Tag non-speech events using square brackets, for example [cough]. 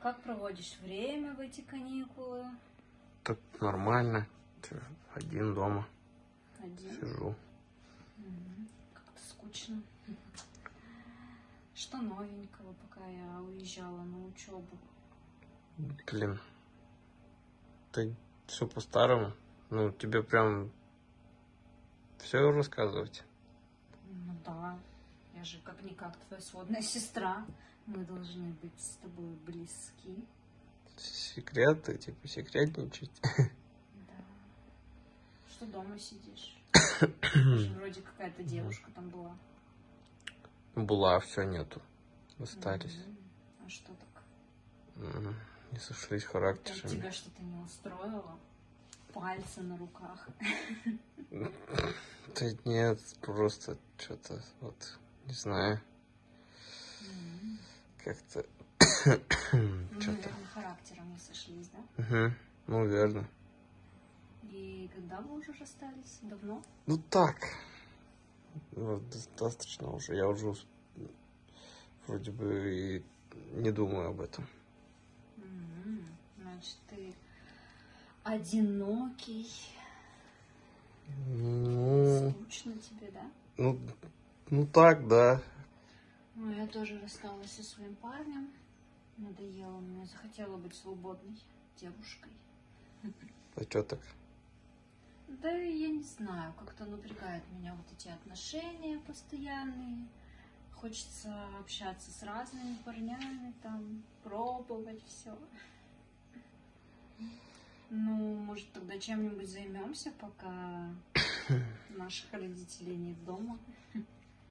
Как проводишь время в эти каникулы? Так нормально. Один дома Один? сижу. Как-то скучно. Что новенького, пока я уезжала на учебу? Блин. Ты все по-старому. Ну, тебе прям все рассказывать. Ну да, я же как-никак твоя сводная сестра. Мы должны быть с тобой близки. Секреты, типа, секретничать. Да. Что дома сидишь? [coughs] Вроде какая-то девушка там была. Была, все нету. Остались. А что так? Не сошлись Там характерами. тебя что-то не устроило? Пальцы на руках. [laughs] Да нет, просто что-то вот, не знаю, как-то [coughs] Ну, что-то. наверное, характером не сошлись, да? Угу, ну верно. И когда вы уже расстались? Давно? Ну так. Ну, достаточно уже. Я уже вроде бы и не думаю об этом. М, Значит, ты одинокий, Ну, скучно тебе, да? ну, ну так, да. Ну, я тоже рассталась со своим парнем. Надоело мне, захотела быть свободной девушкой. А что так? Да я не знаю, как-то напрягают меня вот эти отношения постоянные. Хочется общаться с разными парнями, там, пробовать все. Ну, может, тогда чем-нибудь займемся, пока [coughs] наших родителей нет дома.